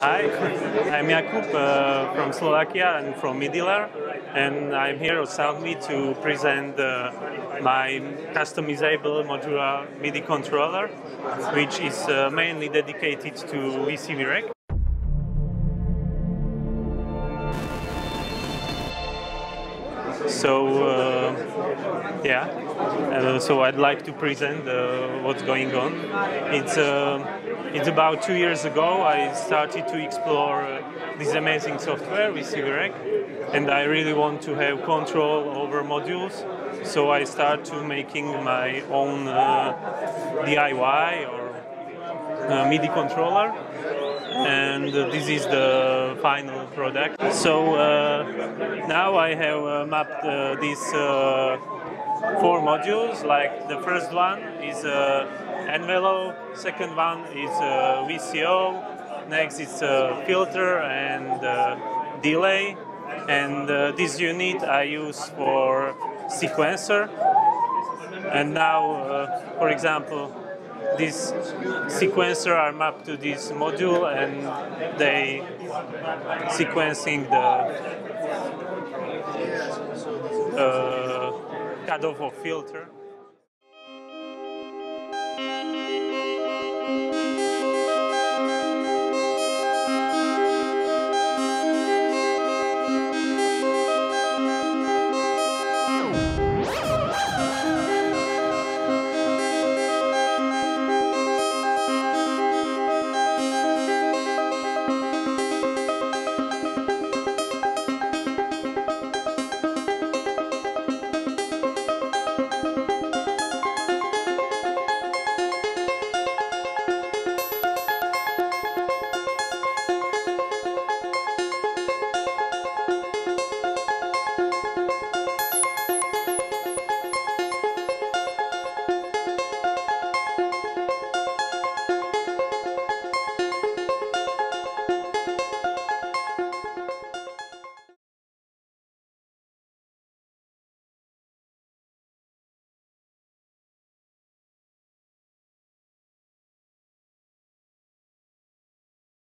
Hi, I'm Jakub uh, from Slovakia and from Midilar, and I'm here at Soundmit to present uh, my customizable modular MIDI controller, which is uh, mainly dedicated to VCV Rack. So uh, yeah, uh, so I'd like to present uh, what's going on. It's it's about two years ago I started to explore uh, this amazing software VCV Rack, and I really want to have control over modules. So I start to making my own uh, DIY or MIDI controller and this is the final product. So uh, now I have uh, mapped uh, these uh, four modules. Like the first one is uh, envelope, second one is uh, VCO, next is filter and delay, and this unit I use for sequencer. And now, for example, this sequencer are mapped to this module and they sequencing the uh, cutoff of filter.